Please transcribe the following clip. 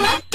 Yeah.